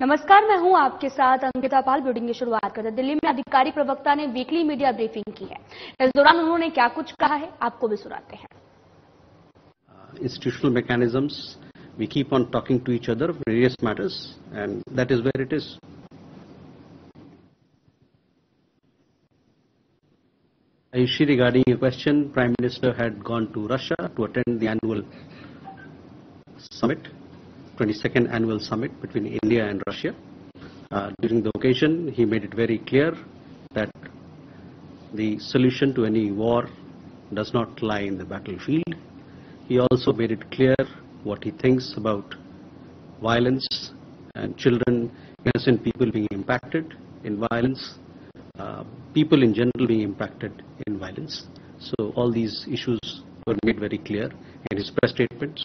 नमस्कार, मैं हूँ आपके साथ अंकिता पाल। बिल्डिंग की शुरुआत करते हैं। दिल्ली में अधिकारी प्रवक्ता ने वीकली मीडिया ब्रीफिंग की है। इस दौरान उन्होंने क्या कुछ कहा है, आपको भी सुनाते हैं। Institutional mechanisms we keep on talking to each other various matters and that is where it is issue regarding your question, prime minister had gone to russia to attend the annual summit. 22nd annual summit between India and Russia. Uh, during the occasion, he made it very clear that the solution to any war does not lie in the battlefield. He also made it clear what he thinks about violence and children, innocent people being impacted in violence, uh, people in general being impacted in violence. So all these issues were made very clear in his press statements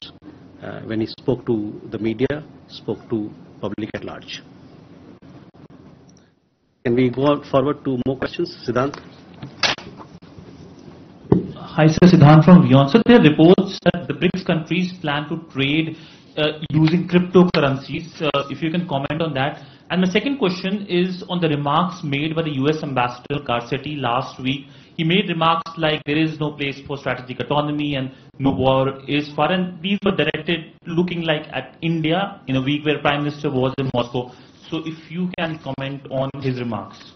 when he spoke to the media, spoke to public at large. Can we go forward to more questions? Siddhant? Hi, sir. Siddhant from WION. So there are reports that the BRICS countries plan to trade uh, using cryptocurrencies. Uh, if you can comment on that. And my second question is on the remarks made by the US Ambassador Garcetti last week. He made remarks like there is no place for strategic autonomy and no war is. And these were directed looking like at India in a week where Prime Minister was in Moscow. So if you can comment on his remarks.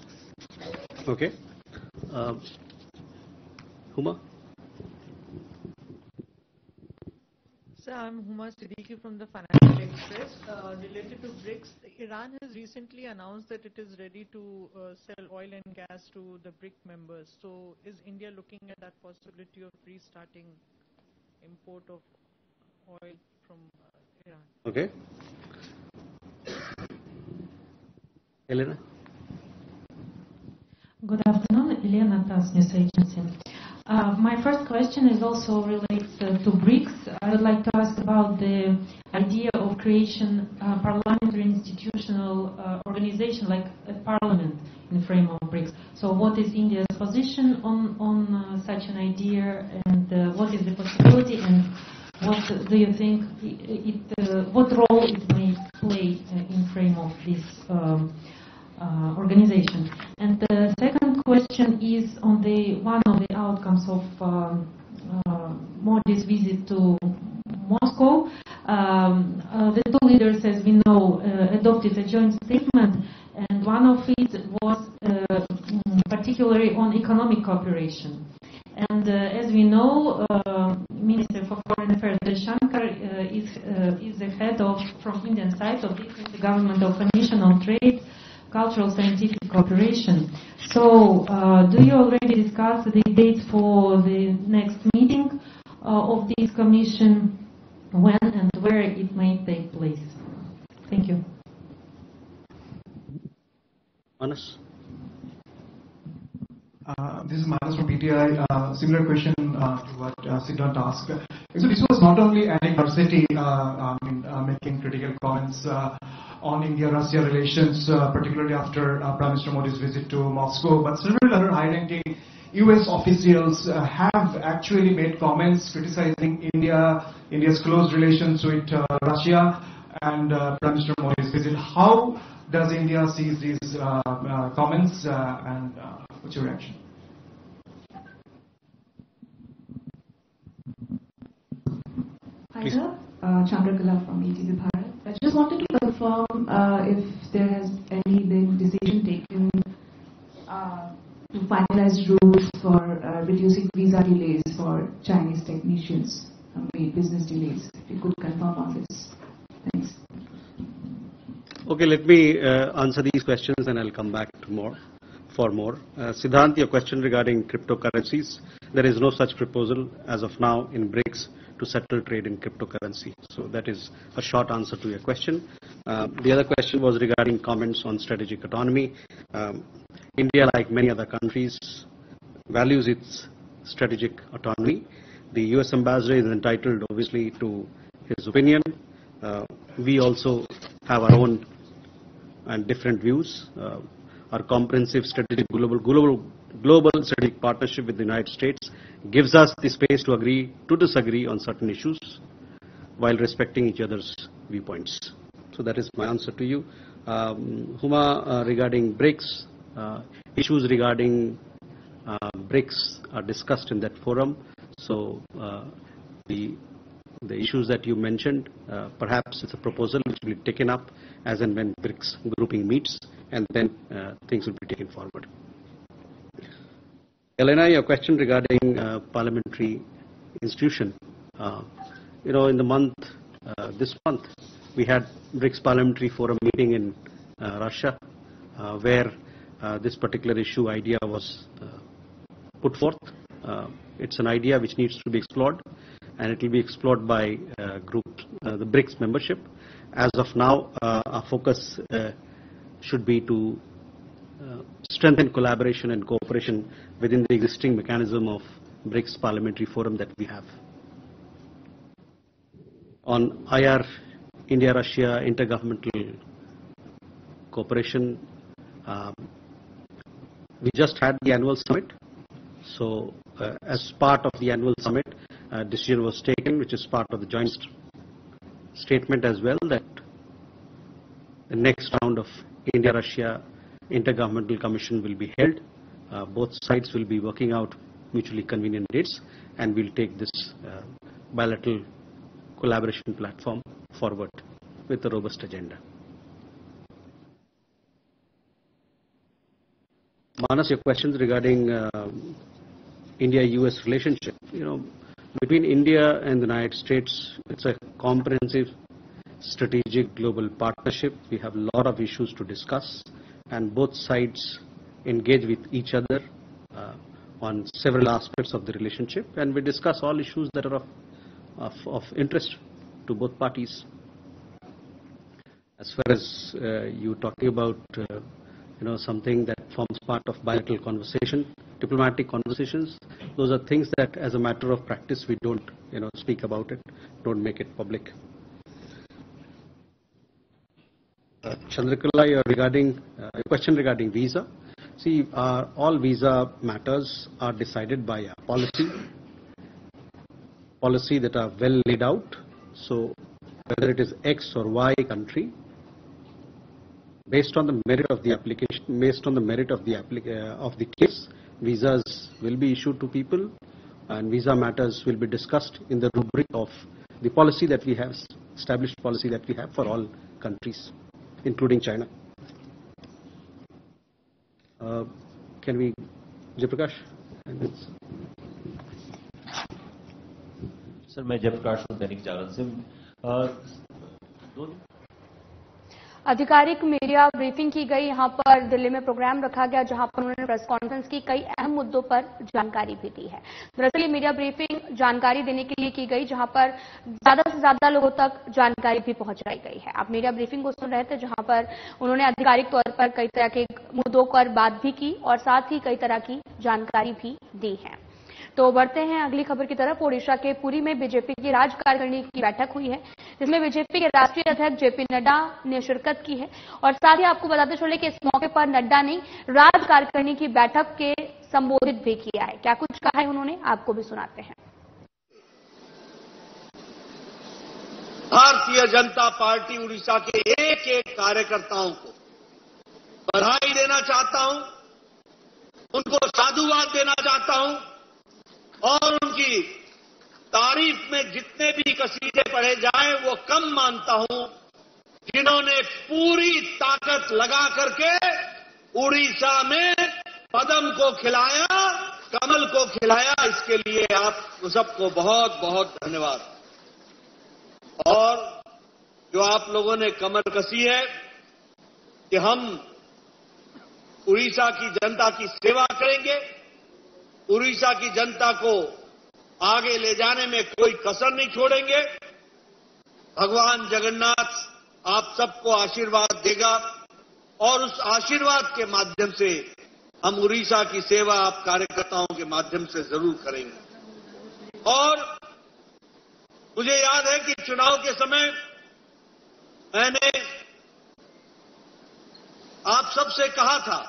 Okay. Uh, Huma? I'm Huma Siddiqui from the Financial Express. Uh, related to BRICS, Iran has recently announced that it is ready to uh, sell oil and gas to the BRIC members. So is India looking at that possibility of restarting import of oil from uh, Iran? Okay. Elena? Good afternoon, Elena TASS News Agency. Uh, my first question is also relates uh, to BRICS. I would like to ask about the idea of creation uh, parliamentary institutional uh, organization like a parliament in the frame of BRICS. So what is India's position on, on uh, such an idea and uh, what is the possibility and what do you think it, what role it may play in frame of this um, uh, organization. And the second question is on the one of the outcomes of um, uh, Modi's visit to Moscow. Um, uh, the two leaders, as we know, uh, adopted a joint statement, and one of it was uh, particularly on economic cooperation. And uh, as we know, Minister for Foreign Affairs Shankar is, is the head of, from Indian side of the government of Commission on Trade, cultural scientific cooperation. So, uh, do you already discuss the dates for the next meeting uh, of this commission, when and where it may take place? Thank you. Manas? Uh, this is Manas from PTI. Uh, similar question uh, to what uh, Siddhant asked. So this was not only Annie Garcetti uh, I mean, making critical comments on India-Russia relations, uh, particularly after uh, Prime Minister Modi's visit to Moscow. But several other high-ranking U.S. officials uh, have actually made comments criticizing India, India's close relations with uh, Russia, and uh, Prime Minister Modi's visit. How does India see these uh, comments, and what's your reaction? Hi, sir. Chandrakala from Bharat. I just wanted to confirm uh, if there has any been decision taken uh, to finalize rules for uh, reducing visa delays for Chinese technicians, business delays. If you could confirm on this. Thanks. Okay, let me answer these questions and I'll come back for more. Siddhant, your question regarding cryptocurrencies. There is no such proposal as of now in BRICS to settle trade in cryptocurrency. So that is a short answer to your question. Uh, the other question was regarding comments on strategic autonomy. Um, India, like many other countries, values its strategic autonomy. The US ambassador is entitled, obviously, to his opinion. Uh, we also have our own and different views. Uh, our comprehensive strategic global, global, global strategic partnership with the United States gives us the space to agree to disagree on certain issues while respecting each other's viewpoints. So that is my answer to you. Um, Huma, uh, regarding BRICS, uh, issues regarding uh, BRICS are discussed in that forum. So uh, the the issues that you mentioned, uh, perhaps it's a proposal which will be taken up as and when BRICS grouping meets, and then uh, things will be taken forward. Elena, your question regarding uh, parliamentary institution. Uh, you know, in the month, uh, this month, we had BRICS Parliamentary Forum meeting in uh, Russia, uh, where uh, this particular issue idea was put forth. It's an idea which needs to be explored, and it will be explored by group, the BRICS membership. As of now, our focus should be to strengthen collaboration and cooperation within the existing mechanism of BRICS Parliamentary Forum that we have. On IR, India-Russia intergovernmental cooperation, um, we just had the annual summit. So uh, as part of the annual summit, a decision was taken, which is part of the joint st- statement as well, that the next round of India-Russia Intergovernmental Commission will be held. Uh, both sides will be working out mutually convenient dates, and we'll take this uh, bilateral collaboration platform forward with a robust agenda. Manas, your questions regarding uh, India-US relationship. You know, between India and the United States, it's a comprehensive strategic global partnership. We have a lot of issues to discuss, and both sides engage with each other uh, on several aspects of the relationship, and we discuss all issues that are of, of, of interest to both parties. As far as uh, you talking about, uh, you know, something that forms part of bilateral conversation, diplomatic conversations, those are things that, as a matter of practice, we don't, you know, speak about it, don't make it public. Uh, Chandrakala, you're regarding uh, a question regarding visa. See, uh, all visa matters are decided by a policy, policy that are well laid out. So, whether it is X or Y country, based on the merit of the application, based on the merit of the uh, of the case, visas will be issued to people, and visa matters will be discussed in the rubric of the policy that we have, established policy that we have for all countries, including China. Uh, can we, Jayaprakash? And it's- sir मैं जयप्रकाश हूँ दैनिक जागरण से अ, दो आधिकारिक media briefing की गई, यहाँ पर दिल्ली में प्रोग्राम रखा गया, जहाँ पर उन्होंने प्रेस कॉन्फ्रेंस की कई अहम मुद्दों पर जानकारी भी दी है। दरअसल मीडिया ब्रीफिंग जानकारी देने के लिए की गई, जहाँ पर ज़्यादा से ज़्यादा लोगों तक जानकारी भी पहुंचाई गई है। आप मीडिया ब्रीफिंग को सुन रहे थे, जहाँ पर उन्होंने आधिकारिक तौर पर कई तरह के मुद्दों पर बात भी की और साथ ही कई तरह की जानकारी भी दी है। तो बढ़ते हैं अगली खबर की तरफ़। ओडिशा के पुरी में बीजेपी की राज्य कार्यकारिणी की बैठक हुई है, जिसमें बीजेपी के राष्ट्रीय अध्यक्ष जेपी नड्डा ने शिरकत की है। और साथ ही आपको बताते चले कि इस मौके पर नड्डा ने राज्य कार्यकारिणी की बैठक के संबोधित भी किया है। क्या कुछ कहा है उन्होंने, आपको भी सुनाते हैं। भारतीय जनता पार्टी उड़ीसा के एक एक कार्यकर्ताओं को बधाई देना चाहता हूँ, उनको साधुवाद देना चाहता हूँ और उनकी तारीफ़ में जितने भी कसीदे पढ़े जाएँ, वो कम मानता हूँ, जिन्होंने पूरी ताकत लगा करके उड़ीसा में पदम को खिलाया, कमल को खिलाया। इसके लिए आप सबको बहुत बहुत धन्यवाद। और जो आप लोगों ने कमर कसी है कि हम उड़ीसा की जनता की सेवा करेंगे उड़ीसा की जनता को आगे ले जाने में कोई कसर नहीं छोड़ेंगे। भगवान जगन्नाथ आप सबको आशीर्वाद देगा और उस आशीर्वाद के माध्यम से हम उड़ीसा की सेवा आप कार्यकर्ताओं के माध्यम से ज़रूर करेंगे। और मुझे याद है कि चुनाव के समय मैंने आप सबसे कहा था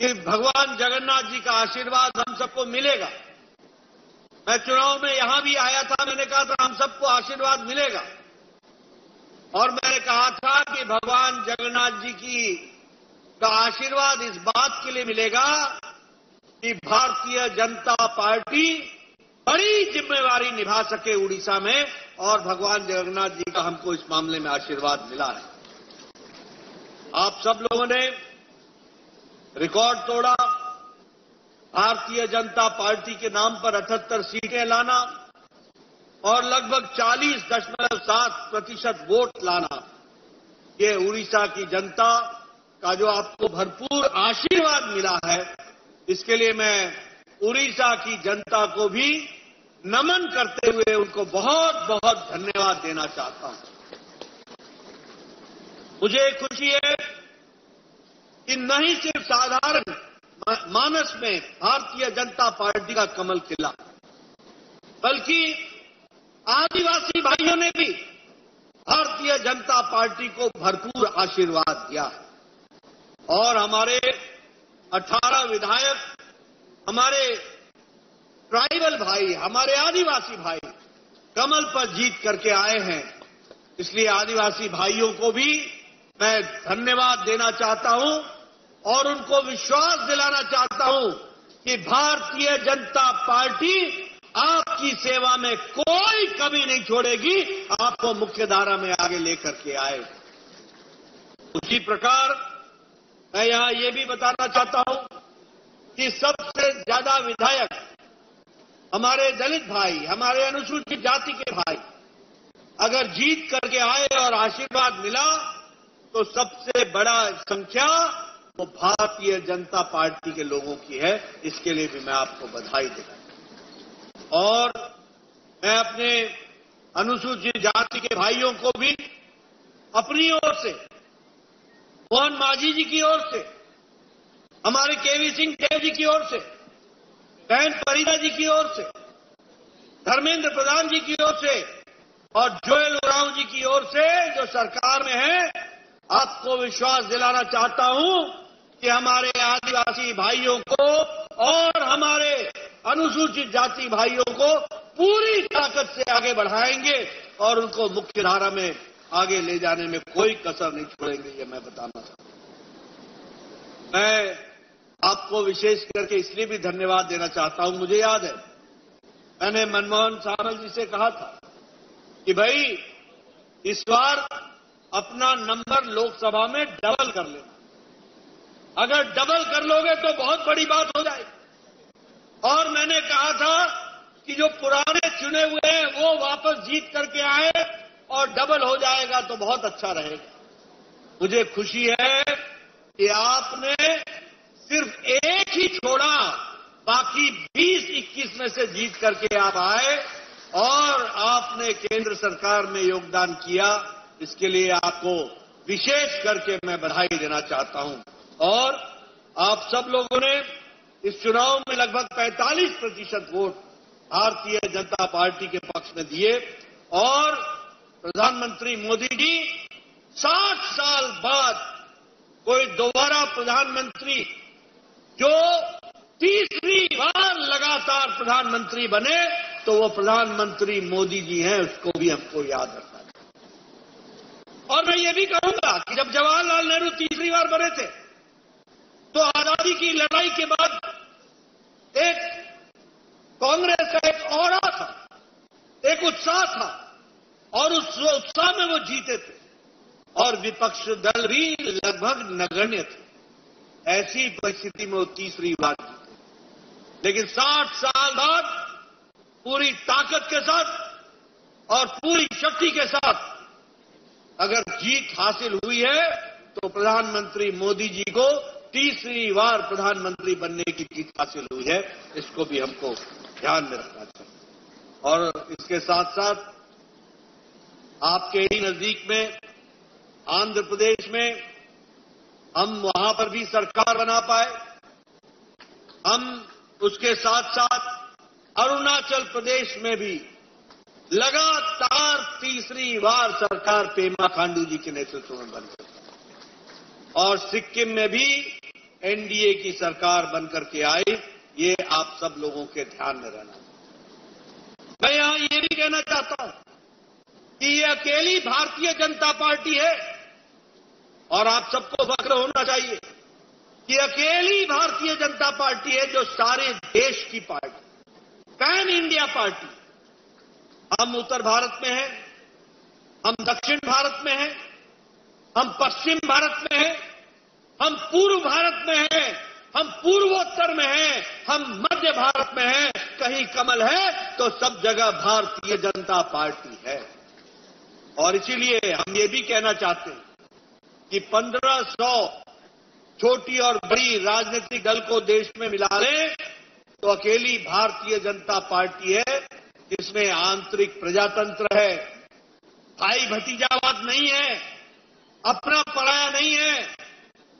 कि भगवान जगन्नाथ जी का आशीर्वाद हम सबको मिलेगा। मैं चुनाव में यहाँ भी आया था, मैंने कहा था, हम सबको आशीर्वाद मिलेगा। और मैंने कहा था कि भगवान जगन्नाथ जी की का आशीर्वाद इस बात के लिए मिलेगा कि भारतीय जनता पार्टी बड़ी जिम्मेवारी निभा सके उड़ीसा में और भगवान जगन्नाथ जी का हमको इस मामले में आशीर्वाद मिला है। आप सब लोगों ने रिकॉर्ड तोड़ा। भारतीय जनता पार्टी के नाम पर अठहत्तर सीटें लाना और लगभग 40 दशमलव सात प्रतिशत वोट लाना। ये उड़ीसा की जनता का जो आपको भरपूर आशीर्वाद मिला है, इसके लिए मैं उड़ीसा की जनता को भी नमन करते हुए उनको बहुत बहुत धन्यवाद देना चाहता हूँ। मुझे खुशी है कि न ही सिर्फ़ साधारण मानस में भारतीय जनता पार्टी का कमल खिला बल्कि आदिवासी भाइयों ने भी भारतीय जनता पार्टी को भरपूर आशीर्वाद दिया है। और हमारे 18 विधायक, हमारे ट्राइबल भाई, हमारे आदिवासी भाई कमल पर जीत करके आए हैं। इसलिए आदिवासी भाइयों को भी मैं धन्यवाद देना चाहता हूँ। और उनको विश्वास दिलाना चाहता हूँ कि भारतीय जनता पार्टी आपकी सेवा में कोई कमी नहीं छोड़ेगी, आपको मुख्यधारा में आगे लेकर के आए। उसी प्रकार मैं यहाँ ये भी बताना चाहता हूँ कि सबसे ज़्यादा विधायक हमारे दलित भाई, हमारे अनुसूचित जाति के भाई, अगर जीत करके आए और आशीर्वाद मिला तो सबसे बड़ा संख्या वो भारतीय जनता पार्टी के लोगों की है, इसके लिए भी मैं आपको बधाई देता और मैं अपने अनुसूचित जाति के भाइयों को भी अपनी ओर से, मोहन माझी जी की ओर से, हमारे केवी सिंह देव जी की ओर से, बहन परिदा जी की ओर से, धर्मेंद्र प्रधान जी की ओर से, और जोयल उराव जी की ओर से, जो सरकार में है, आपको विश्वास दिलाना चाहता हूँ कि हमारे आदिवासी भाइयों को और हमारे अनुसूचित जाति भाइयों को पूरी ताकत से आगे बढ़ाएँगे और उनको मुख्य धारा में आगे ले जाने में कोई कसर नहीं छोड़ेंगे, ये मैं बताना चाहता मैं आपको विशेष करके इसलिए भी धन्यवाद देना चाहता हूँ, मुझे याद है। मैंने मनमोहन सावल जी से कहा था कि भाई, इस बार अपना नंबर लोकसभा में डबल कर लेना। अगर डबल कर लोगे तो बहुत बड़ी बात हो जाएगी। और मैंने कहा था कि जो पुराने चुने हुए हैं, वो वापस जीत करके आए और डबल हो जाएगा तो बहुत अच्छा रहेगा। मुझे खुशी है कि आपने सिर्फ़ एक ही छोड़ा, बाकी 20-21 में से जीत करके आप आए और आपने केंद्र सरकार में योगदान किया। इसके लिए आपको विशेष करके मैं बधाई देना चाहता हूँ। और आप सब लोगों ने इस चुनाव में लगभग 45 प्रतिशत वोट भारतीय जनता पार्टी के पक्ष में दिए और प्रधानमंत्री मोदी जी 60 साल बाद कोई दोबारा प्रधानमंत्री जो तीसरी बार लगातार प्रधानमंत्री बने तो वो प्रधानमंत्री मोदी जी हैं, उसको भी हमको याद रखना चाहिए। और मैं ये भी कहूँगा कि जब जवाहरलाल नेहरू तीसरी बार बने थे तो आज़ादी की लड़ाई के बाद एक कांग्रेस का एक और था, एक उत्साह था, और उस उत्साह में वो जीते थे। और विपक्ष दल भी लगभग नगण्य थे। ऐसी परिस्थिति में वो तीसरी बार जीते। लेकिन 60 साल बाद पूरी ताकत के साथ और पूरी शक्ति के साथ अगर जीत हासिल हुई है तो प्रधानमंत्री मोदी जी को तीसरी बार प्रधानमंत्री बनने की जीत हासिल हुई है, इसको भी हमको ध्यान में रखना चाहिए। और इसके साथ साथ आपके ही नज़दीक में, आंध्र प्रदेश में, हम वहाँ पर भी सरकार बना पाए। हम उसके साथ साथ अरुणाचल प्रदेश में भी लगातार तीसरी बार सरकार पेमा खांडू जी के नेतृत्व में बन गई और सिक्किम में भी एनडीए की सरकार बनकर के आई, ये आप सब लोगों के ध्यान में रहना। मैं यहाँ ये भी कहना चाहता हूँ कि ये अकेली भारतीय जनता पार्टी है और आप सबको फक्र होना चाहिए कि अकेली भारतीय जनता पार्टी है जो सारे देश की पार्टी, पैन इंडिया पार्टी, हम उत्तर भारत में हैं, हम दक्षिण भारत में हैं, हम पश्चिम भारत में हैं हम पूर्व भारत में हैं, हम पूर्वोत्तर में हैं, हम मध्य भारत में हैं, कहीं कमल है तो सब जगह भारतीय जनता पार्टी है। और इसीलिए हम ये भी कहना चाहते हैं कि 1500 छोटी और बड़ी राजनीतिक दल को देश में मिला लें तो अकेली भारतीय जनता पार्टी है, जिसमें आंतरिक प्रजातंत्र है। भाई भतीजावाद नहीं है, अपना पराया नहीं है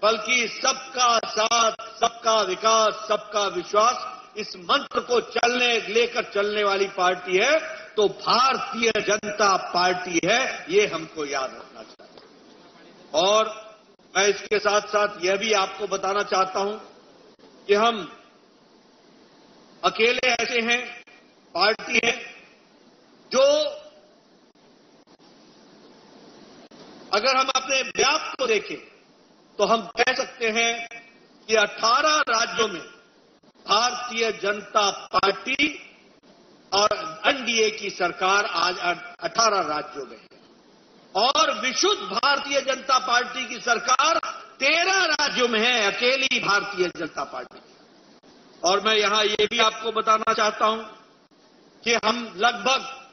बल्कि सबका साथ, सबका विकास, सबका विश्वास इस मंत्र को चलने, लेकर चलने वाली पार्टी है। तो भारतीय जनता पार्टी है, ये हमको याद रखना चाहिए। और मैं इसके साथ साथ यह भी आपको बताना चाहता हूँ कि हम अकेले ऐसे हैं, पार्टी है, जो अगर हम अपने व्याप को देखें तो हम कह सकते हैं कि 18 राज्यों में भारतीय जनता पार्टी और एनडीए की सरकार आज 18 राज्यों में है। और विशुद्ध भारतीय जनता पार्टी की सरकार 13 राज्यों में है, अकेली भारतीय जनता पार्टी। और मैं यहाँ ये भी आपको बताना चाहता हूँ कि हम लगभग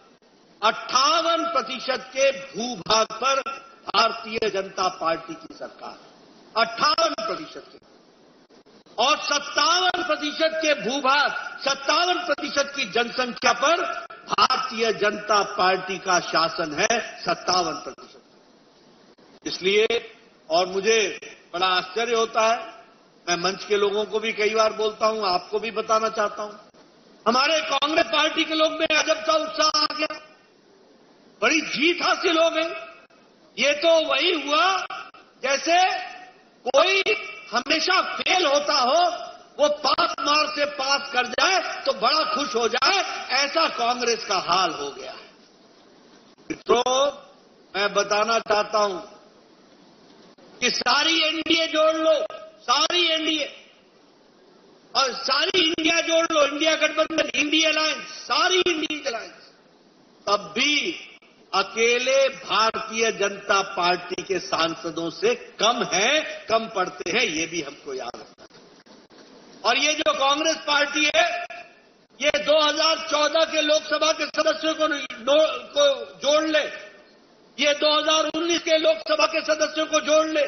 अट्ठावन प्रतिशत के भूभाग पर भारतीय जनता पार्टी की सरकार अट्ठावन प्रतिशत के। और सत्तावन प्रतिशत के भूभाग, सत्तावन प्रतिशत की जनसंख्या पर भारतीय जनता पार्टी का शासन है सत्तावन प्रतिशत। इसलिए, और मुझे बड़ा आश्चर्य होता है, मैं मंच के लोगों को भी कई बार बोलता हूँ, आपको भी बताना चाहता हूँ। हमारे कांग्रेस पार्टी के लोग में अजब का उत्साह आ गया। बड़ी जीत हासिल हो गई। ये तो वही हुआ जैसे कोई हमेशा फेल होता हो, वो पास मार से पास कर जाए तो बड़ा खुश हो जाए, ऐसा कांग्रेस का हाल हो गया। है तो मैं बताना चाहता हूँ कि सारी एनडीए जोड़ लो, सारी एनडीए। और सारी इंडिया जोड़ लो, इंडिया गठबंधन, इंडिया अलायंस, सारी इंडिया अलायंस। तब भी अकेले भारतीय जनता पार्टी के सांसदों से कम है कम पड़ते हैं ये भी हमको याद रखना और ये जो कांग्रेस पार्टी है ये 2014 के लोकसभा के सदस्यों को, को जोड़ ले। ये 2019 के लोकसभा के सदस्यों को जोड़ ले।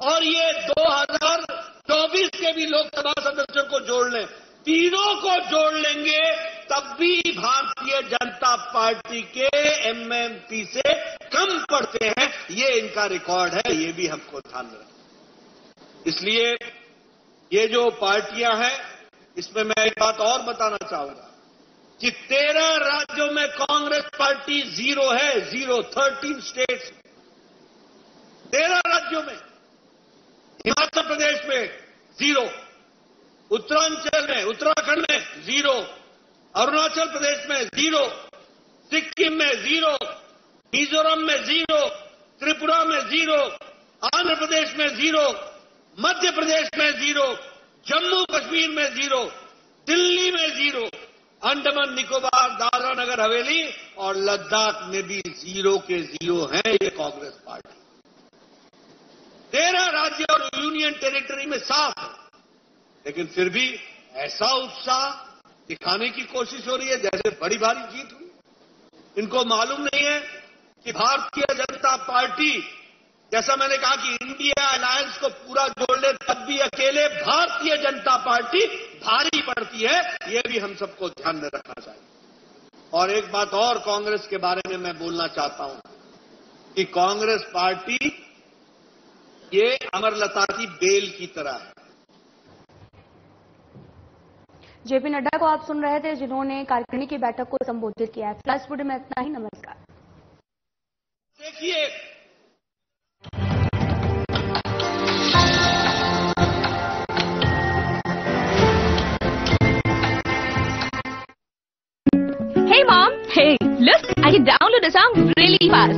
और ये 2024 के भी लोकसभा सदस्यों को जोड़ ले। तीनों को जोड़ लेंगे तब भी भारतीय जनता पार्टी के एमएमपी से कम पड़ते हैं। ये इनका रिकॉर्ड है, ये भी हमको ध्यान में इसलिए ये जो पार्टियाँ हैं, इसमें मैं एक बात और बताना चाहूँगा कि तेरह राज्यों में कांग्रेस पार्टी ज़ीरो है, ज़ीरो, थर्टीन स्टेट्स। तेरह राज्यों में, हिमाचल प्रदेश में ज़ीरो, उत्तरांचल में, उत्तराखंड में ज़ीरो अरुणाचल प्रदेश में ज़ीरो, सिक्किम में ज़ीरो, मिजोरम में ज़ीरो, त्रिपुरा में ज़ीरो, आंध्र प्रदेश में ज़ीरो, मध्य प्रदेश में ज़ीरो, जम्मू कश्मीर में ज़ीरो, दिल्ली में ज़ीरो, अंडमान निकोबार, दादरा नगर हवेली और लद्दाख में भी ज़ीरो के ज़ीरो हैं ये कांग्रेस पार्टी। तेरह राज्य और यूनियन टेरिटरी में साफ़ है, लेकिन फिर भी ऐसा उत्साह दिखाने की कोशिश हो रही है, जैसे बड़ी भारी जीत हुई। इनको मालूम नहीं है कि भारतीय जनता पार्टी, जैसा मैंने कहा कि इंडिया अलायंस को पूरा जोड़ ले, तब भी अकेले भारतीय जनता पार्टी भारी पड़ती है, ये भी हम सबको ध्यान में रखना चाहिए। और एक बात और कांग्रेस के बारे में मैं बोलना चाहता हूँ कि कांग्रेस पार्टी ये अमरलता की बेल की तरह है। जेपी नड्डा को आप सुन रहे थे जिन्होंने कार्यकारिणी की बैठक को संबोधित किया है फ्लैश स्टूडियो में इतना ही नमस्कार देखिए Hey mom! Hey, look! I can download a song really bar